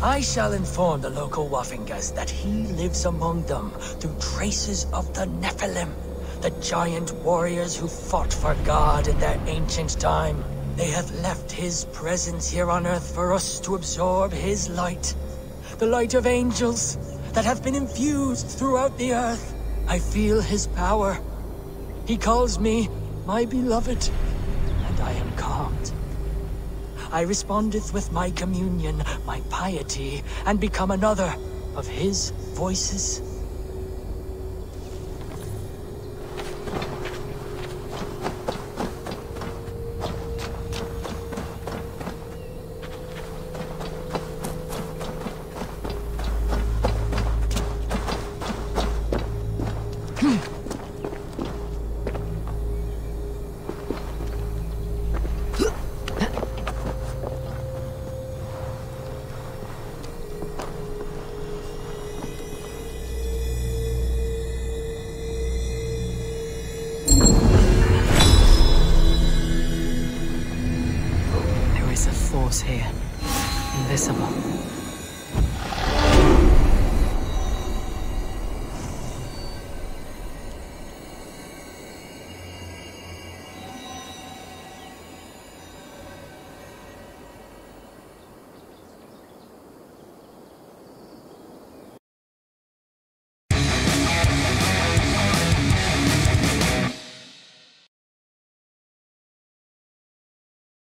I shall inform the local Wuffingas that he lives among them through traces of the Nephilim, the giant warriors who fought for God in their ancient time. They have left his presence here on Earth for us to absorb his light. The light of angels that have been infused throughout the Earth. I feel his power. He calls me my beloved, and I am calmed. I respondeth with my communion, my piety, and become another of his voices. There is a force here. Invisible.